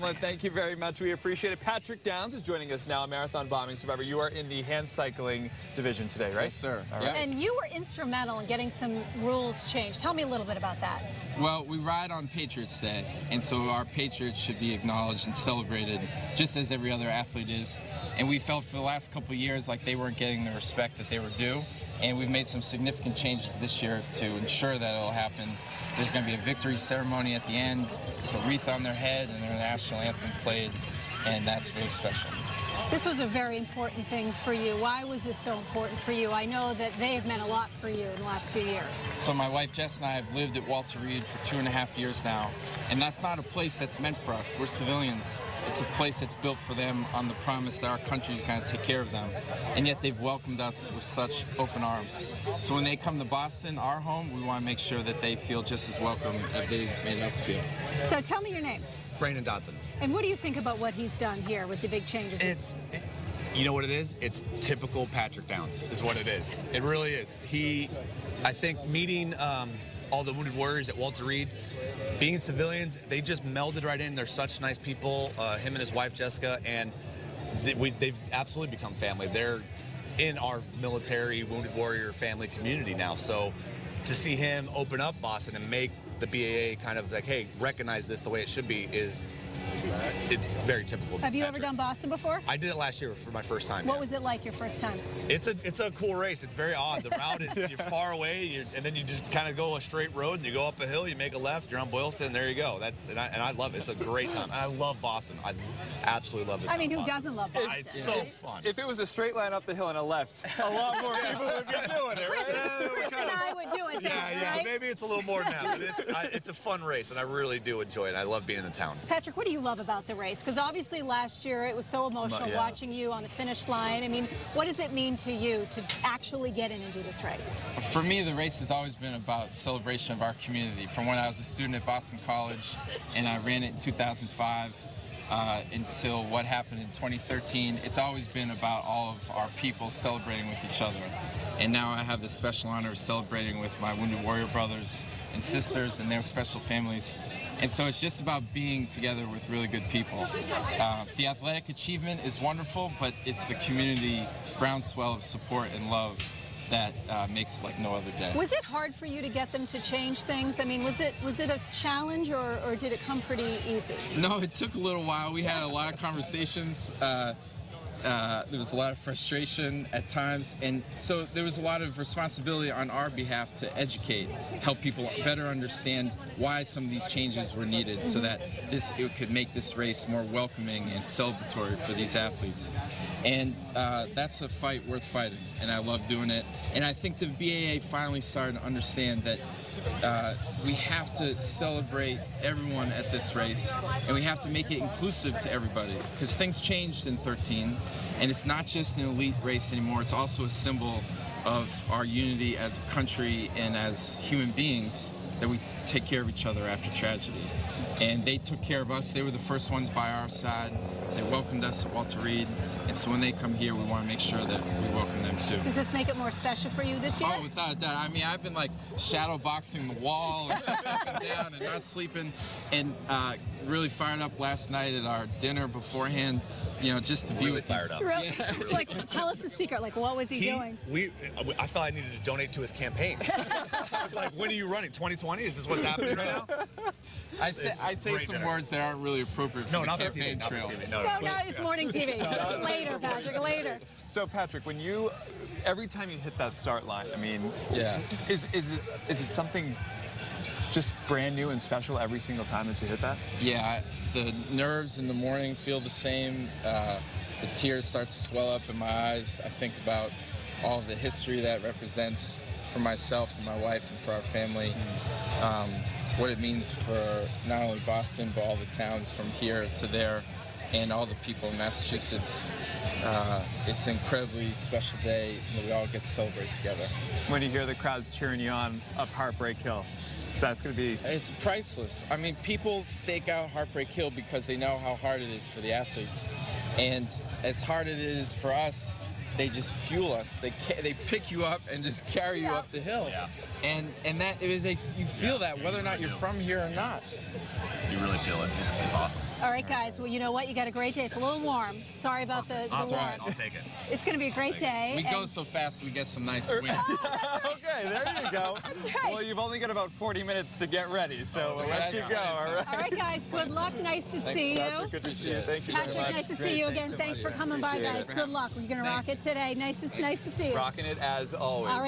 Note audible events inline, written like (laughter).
Well, thank you very much. We appreciate it. Patrick Downes is joining us now, a marathon bombing survivor. You are in the hand cycling division today, right? Yes, sir. All Yeah. And you were instrumental in getting some rules changed. Tell me a little bit about that. Well, we ride on Patriots Day, and so our Patriots should be acknowledged and celebrated just as every other athlete is. And we felt for the last couple of years like they weren't getting the respect that they were due. And we've made some significant changes this year to ensure that it'll happen. There's going to be a victory ceremony at the end with a wreath on their head and their national anthem played, and that's really special. This was a very important thing for you. Why was this so important for you? I know that they have meant a lot for you in the last few years. So my wife Jess and I have lived at Walter Reed for two and a half years now, and that's not a place that's meant for us. We're civilians. It's a place that's built for them on the promise that our country is going to take care of them, and yet they've welcomed us with such open arms. So when they come to Boston, our home, we want to make sure that they feel just as welcome as they made us feel. So tell me your name. Brandon Dodson. And what do you think about what he's done here with the big changes? It's, it- you know what it is? It's typical Patrick Downes, is what it is. It really is. He, I think, meeting um, all the Wounded Warriors at Walter Reed, being civilians, they just melded right in. They're such nice people. Uh, him and his wife Jessica, and they, we, they've absolutely become family. They're in our military Wounded Warrior family community now. So to see him open up Boston and make the BAA kind of like, hey, recognize this the way it should be is. It's very typical. have you ever done Boston before? I did it last year for my first time. What yeah. was it like your first time? It's a it's a cool race. It's very odd. The route is you're (laughs) far away, you're, and then you just kind of go a straight road, and you go up a hill, you make a left, you're on Boylston, there you go. That's and I, and I love it. It's a great time. And I love Boston. I absolutely love it. I mean, who doesn't love Boston? It's so fun. If it was a straight line up the hill and a left, a lot more people would be doing it, right? Chris and I would do it. yeah, thanks, yeah. right? Maybe it's a little more now. but it's I, it's a fun race, and I really do enjoy it. I love being in the town. Patrick, what do you love about the race? Because obviously last year it was so emotional yeah. watching you on the finish line. I mean, what does it mean to you to actually get in and do this race? For me, the race has always been about celebration of our community. From when I was a student at Boston College and I ran it in 2005 uh, until what happened in 2013, it's always been about all of our people celebrating with each other. And now I have the special honor of celebrating with my Wounded Warrior brothers and sisters and their special families. And so it's just about being together with really good people. Uh, the athletic achievement is wonderful, but it's the community groundswell of support and love that uh, makes it like no other day. Was it hard for you to get them to change things? I mean, was it was it a challenge or, or did it come pretty easy? No, it took a little while. We had a lot of conversations. Uh, uh, there was a lot of frustration at times, and so there was a lot of responsibility on our behalf to educate, help people better understand why some of these changes were needed, so that this it could make this race more welcoming and celebratory for these athletes. And uh, that's a fight worth fighting, and I love doing it. And I think the BAA finally started to understand that uh, we have to celebrate everyone at this race and we have to make it inclusive to everybody because things changed in 13 and it's not just an elite race anymore it's also a symbol of our unity as a country and as human beings that we take care of each other after tragedy. And they took care of us they were the first ones by our side they welcomed us at walter reed and so when they come here we want to make sure that we welcome them too Does this make it more special for you this year? Oh, without a doubt. I mean, I've been like shadow boxing the wall and jumping (laughs) down and not sleeping, and uh, really fired up last night at our dinner beforehand. You know, just to be Really with these. fired up. Really? (laughs) Like, tell us the secret. Like, what was he, He, doing? we, I thought I needed to donate to his campaign. (laughs) I was like, when are you running? 2020? Is this what's happening right now? I say, I say some dinner. words that aren't really appropriate for No, the not for campaign TV. Not for trail. TV. No, No, no. no, it's morning TV. (laughs) later, Patrick, later. So, Patrick, when you, every time you hit that start line, I mean, Yeah. is, is, it, is it something just brand new and special every single time that you hit that? Yeah, the nerves in the morning feel the same. Uh, the tears start to swell up in my eyes. I think about all the history that represents for myself and my wife and for our family. Um, what it means for not only Boston, but all the towns from here to there, and all the people in Massachusetts. Uh, it's an incredibly special day that we all get to celebrate together. When you hear the crowds cheering you on up Heartbreak Hill, that's going to be It's priceless. I mean, people stake out Heartbreak Hill because they know how hard it is for the athletes, and as hard as it is for us, they just fuel us. They ca- they pick you up and just carry you Yeah. up the hill, Yeah. and and that they you feel that whether or not you're from here or not. You really feel it. It's, it's awesome. All right, guys. Well, you know what? You got a great day. It's a little warm. Sorry about the, the Awesome. warm. I'll take it. It's going to be a great day. We go so fast, we get some nice (laughs) oh, wind. (laughs) okay, there you go. (laughs) That's right. Well, you've only got about 40 minutes to get ready, so oh, we'll let that's you go, all right? All right, guys. Good luck. Nice to Thanks, see Patrick. you. Good to see you. Thank you Patrick, nice to Great. see you Thanks again. so Thanks for coming by, Appreciate it. guys. Good luck. me. You're going to rock it today. Nice to, nice to see you. Rocking it as always. All right.